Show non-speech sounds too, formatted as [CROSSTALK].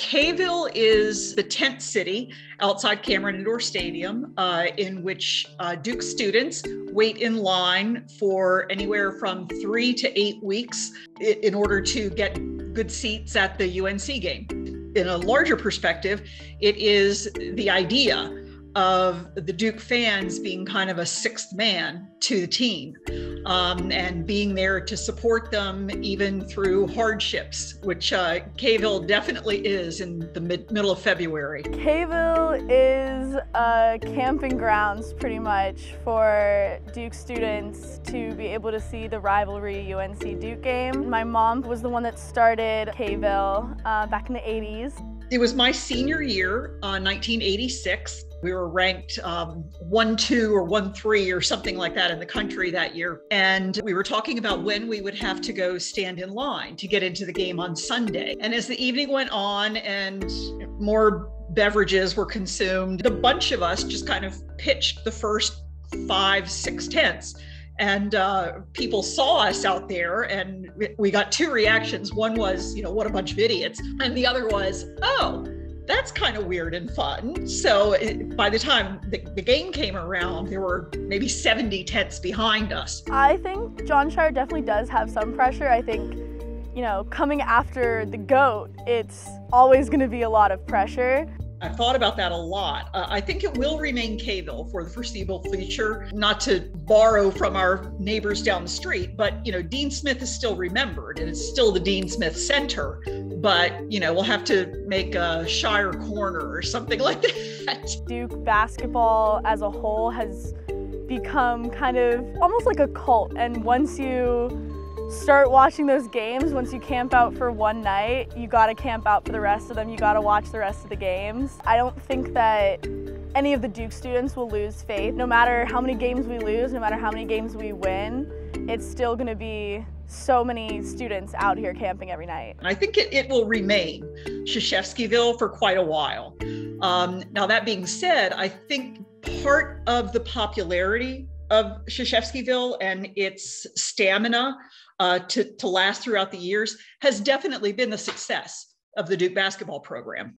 K-Ville is the tent city outside Cameron Indoor Stadium, uh, in which uh, Duke students wait in line for anywhere from three to eight weeks in order to get good seats at the UNC game. In a larger perspective, it is the idea of the Duke fans being kind of a sixth man to the team um, and being there to support them even through hardships, which uh, definitely is in the mid- middle of February. K-Ville is a camping grounds pretty much for Duke students to be able to see the rivalry UNC Duke game. My mom was the one that started K-Ville uh, back in the 80s. It was my senior year, uh, 1986. We were ranked um, one, two, or one, three, or something like that in the country that year. And we were talking about when we would have to go stand in line to get into the game on Sunday. And as the evening went on and more beverages were consumed, a bunch of us just kind of pitched the first five, six tents and uh, people saw us out there and we got two reactions one was you know what a bunch of idiots and the other was oh that's kind of weird and fun. So it, by the time the, the, game came around, there were maybe 70 tents behind us. I think Jon Scheyer definitely does have some pressure. I think, you know, coming after the GOAT, it's always going to be a lot of pressure. I've thought about that a lot. Uh, I think it will remain K-Ville for the foreseeable future, not to borrow from our neighbors down the street, but you know, Dean Smith is still remembered and it's still the Dean Smith Center. But you know, we'll have to make a Scheyer Corner or something [LAUGHS] like that. Duke basketball as a whole has become kind of almost like a cult, and once you start watching those games, once you camp out for one night, you gotta camp out for the rest of them. You gotta watch the rest of the games. I don't think that any of the Duke students will lose faith. No matter how many games we lose, no matter how many games we win, it's still gonna be so many students out here camping every night. I think it, it will remain Krzyzewskiville for quite a while. Um, now, that being said, I think part of the popularity of Krzyzewskiville and its stamina uh, to, to last throughout the years has definitely been the success of the Duke basketball program.